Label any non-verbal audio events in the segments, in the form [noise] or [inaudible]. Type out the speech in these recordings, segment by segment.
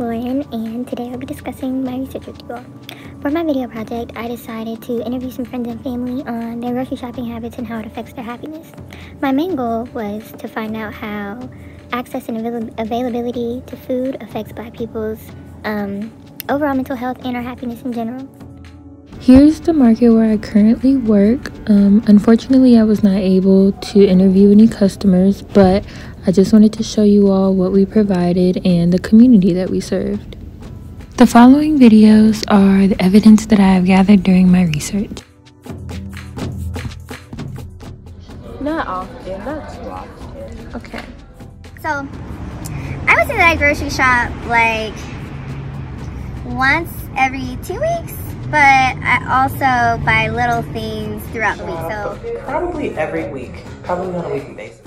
Lauren and today I'll be discussing my research with you all. For my video project, I decided to interview some friends and family on their grocery shopping habits and how it affects their happiness. My main goal was to find out how access and avail availability to food affects black people's um, overall mental health and our happiness in general. Here's the market where I currently work. Um, unfortunately, I was not able to interview any customers, but I just wanted to show you all what we provided and the community that we served. The following videos are the evidence that I have gathered during my research. Not often, not too often. Okay. So, I would say that I grocery shop like once every two weeks but I also buy little things throughout the week. So probably every week, probably on a weekly basis.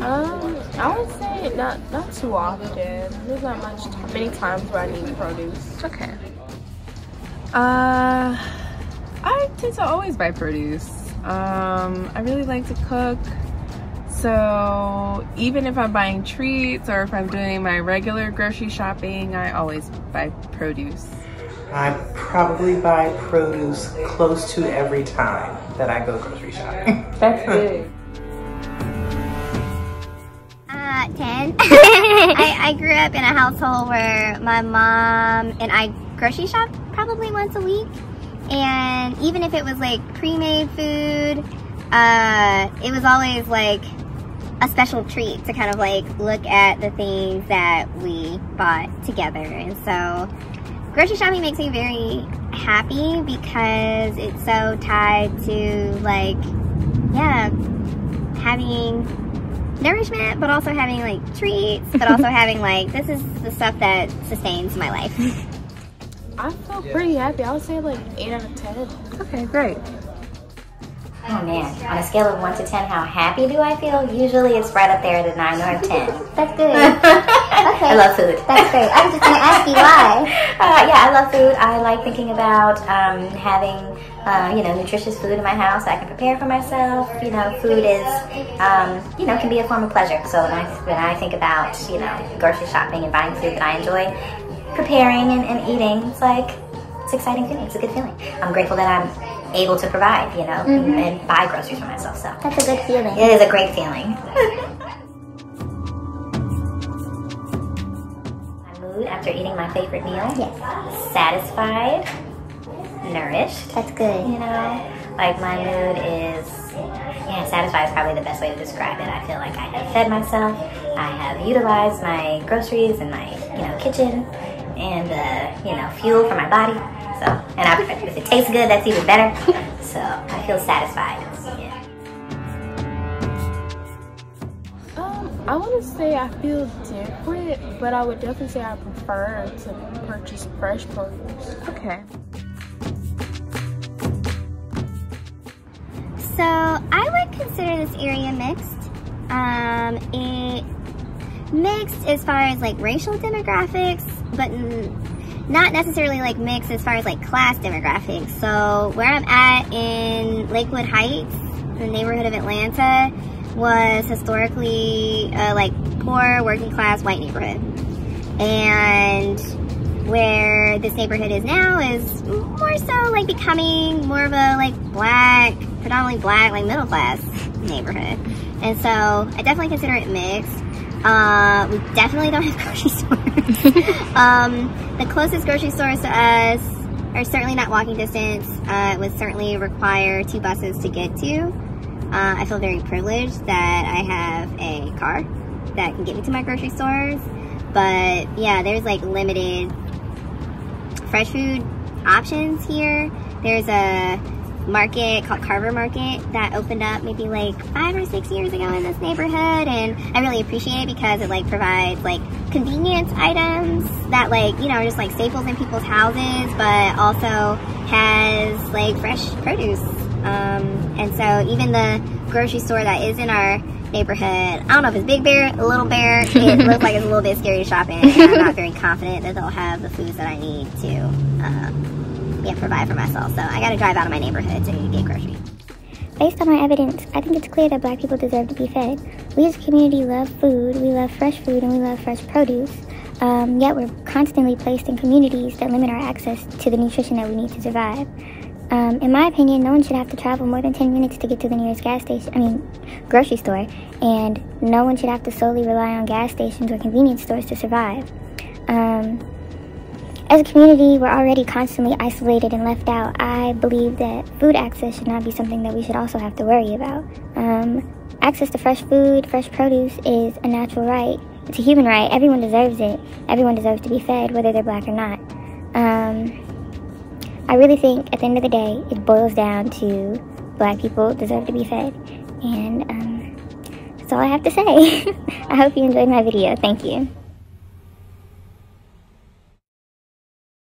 Um, I would say not not too often. There's not much many times where I need produce. Okay. Uh, I tend to always buy produce. Um, I really like to cook. So even if I'm buying treats or if I'm doing my regular grocery shopping, I always buy produce. I probably buy produce close to every time that I go grocery shopping. [laughs] That's good. Uh, 10. [laughs] I, I grew up in a household where my mom and I grocery shop probably once a week. And even if it was like pre-made food, uh, it was always like a special treat to kind of like look at the things that we bought together. And so grocery shopping makes me very happy because it's so tied to like, yeah, having nourishment, but also having like treats, but also [laughs] having like, this is the stuff that sustains my life. [laughs] I feel pretty happy. I would say like 8 out of 10. Okay, great. Oh man, on a scale of 1 to 10, how happy do I feel? Usually it's right up there at a 9 or a 10. That's good. [laughs] okay. I love food. That's great. I was just going to ask you why. [laughs] Uh, yeah, I love food. I like thinking about um, having, uh, you know, nutritious food in my house I can prepare for myself. You know, food is, um, you know, can be a form of pleasure. So when I, when I think about, you know, grocery shopping and buying food that I enjoy preparing and, and eating, it's like, it's exciting feeling. It's a good feeling. I'm grateful that I'm able to provide, you know, mm-hmm. and, and, buy groceries for myself. So that's a good feeling. It is a great feeling. [laughs] my mood after eating my favorite meal. Yes. Satisfied, nourished. That's good. You know, like my mood is. Yeah, satisfied is probably the best way to describe it. I feel like I have fed myself. I have utilized my groceries and my, you know, kitchen and uh, you know, fuel for my body. So, and I, if it tastes good, that's even better. So I feel satisfied. Yeah. Um, I wouldn't say I feel different, but I would definitely say I prefer to purchase fresh produce. Okay. So I would consider this area mixed. Um, it mixed as far as like racial demographics, but not necessarily like mixed as far as like class demographics. So where I'm at in Lakewood Heights, the neighborhood of Atlanta, was historically a like poor working class white neighborhood. And where this neighborhood is now is more so like becoming more of a like black, predominantly black, like middle class neighborhood. And so I definitely consider it mixed. Uh, we definitely don't have [laughs] grocery stores. um, the closest grocery stores to us are certainly not walking distance. Uh, it would certainly require two buses to get to. Uh, I feel very privileged that I have a car that can get me to my grocery stores. But yeah, there's like limited fresh food options here. There's a market called Carver Market that opened up maybe like five or six years ago in this neighborhood and I really appreciate it because it like provides like convenience items that like you know are just like staples in people's houses but also has like fresh produce. Um, and so even the grocery store that is in our neighborhood I don't know if it's Big Bear, Little Bear it [laughs] looks like it's a little bit scary to shop in and I'm not very confident that they'll have the foods that I need to um, yeah, provide for myself. So I got to drive out of my neighborhood to get groceries. based on our evidence, I think it's clear that black people deserve to be fed. We as a community love food, we love fresh food, and we love fresh produce. Um, yet we're constantly placed in communities that limit our access to the nutrition that we need to survive. Um, in my opinion, no one should have to travel more than 10 minutes to get to the nearest gas station, I mean, grocery store, and no one should have to solely rely on gas stations or convenience stores to survive. Um, as a community, we're already constantly isolated and left out. I believe that food access should not be something that we should also have to worry about. Um, access to fresh food, fresh produce is a natural right. It's a human right. Everyone deserves it. Everyone deserves to be fed, whether they're black or not. Um, I really think at the end of the day, it boils down to black people deserve to be fed. And um, that's all I have to say. [laughs] I hope you enjoyed my video. Thank you.